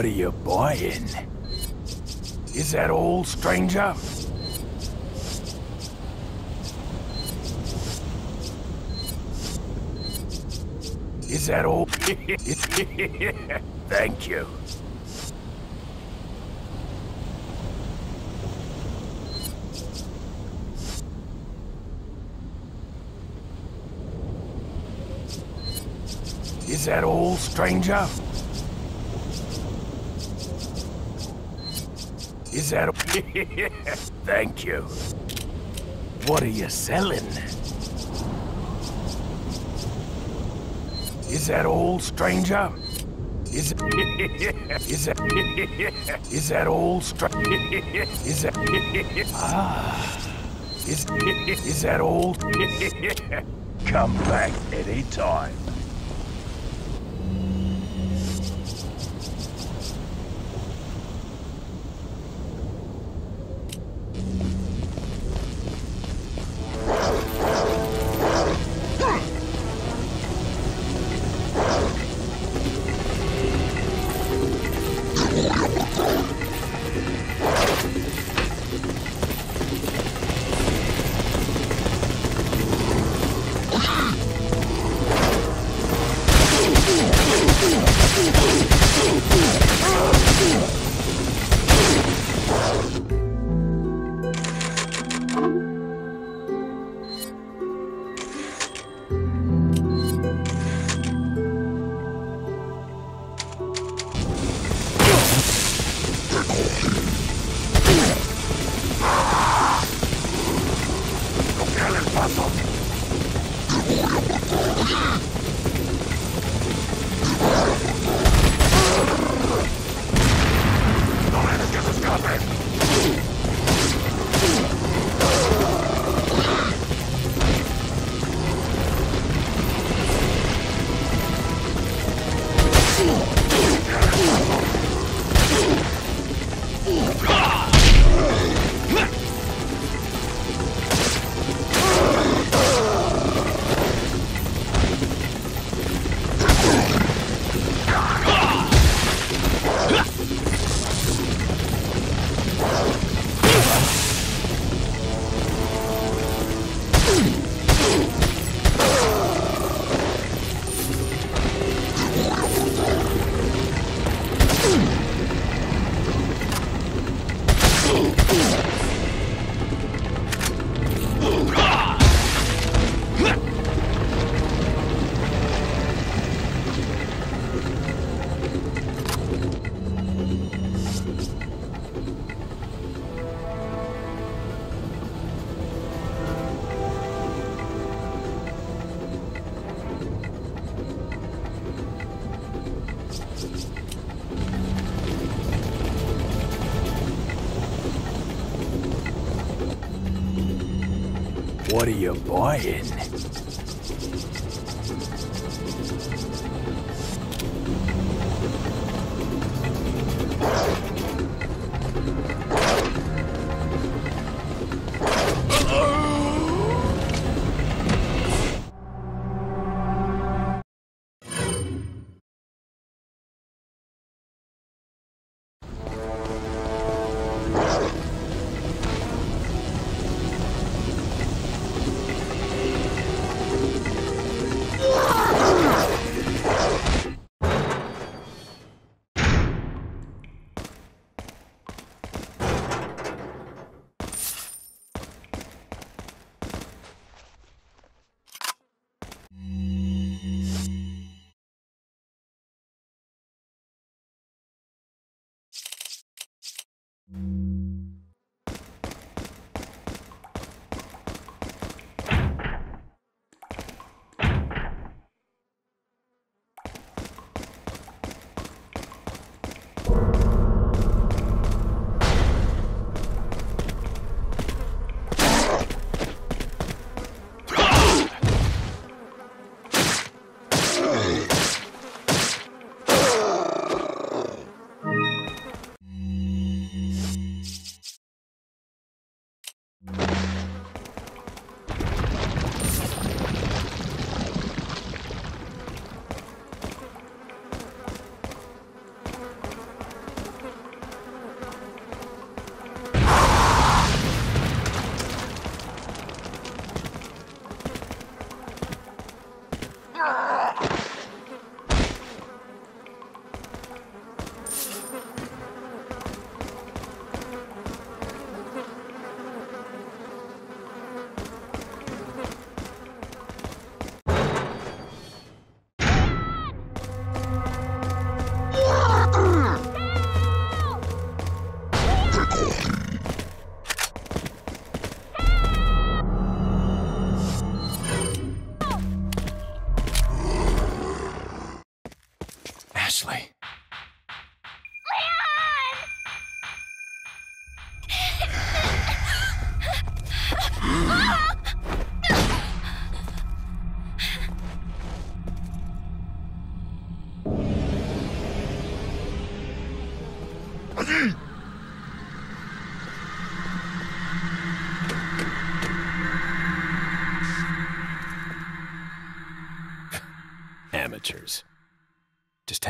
What are you buying? Is that all, stranger? Is that all? Thank you. Is that all, stranger? Is that... Thank you. What are you selling? Is that all, stranger? Is is that is that all, stranger? Is that ah? Is is that all? Come back anytime. What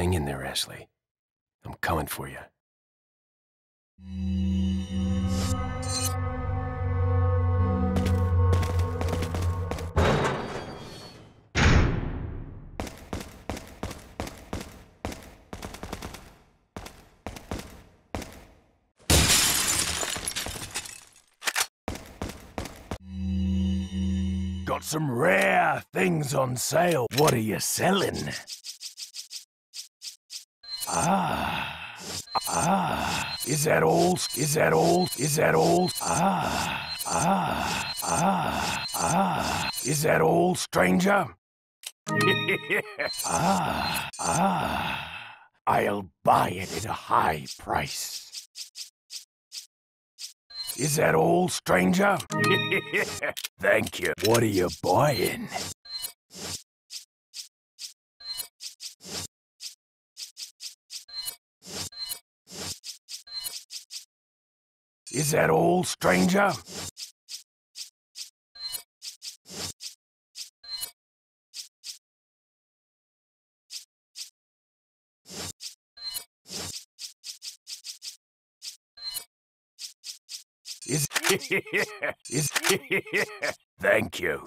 hang in there, Ashley. I'm coming for you. Got some rare things on sale. What are you selling? Ah. Ah. Is that all? Is that all? Is that all? Ah. Ah. Ah. Ah. Is that all, stranger? ah. Ah. I'll buy it at a high price. Is that all, stranger? Thank you. What are you buying? Is that all, stranger? Is is Thank you.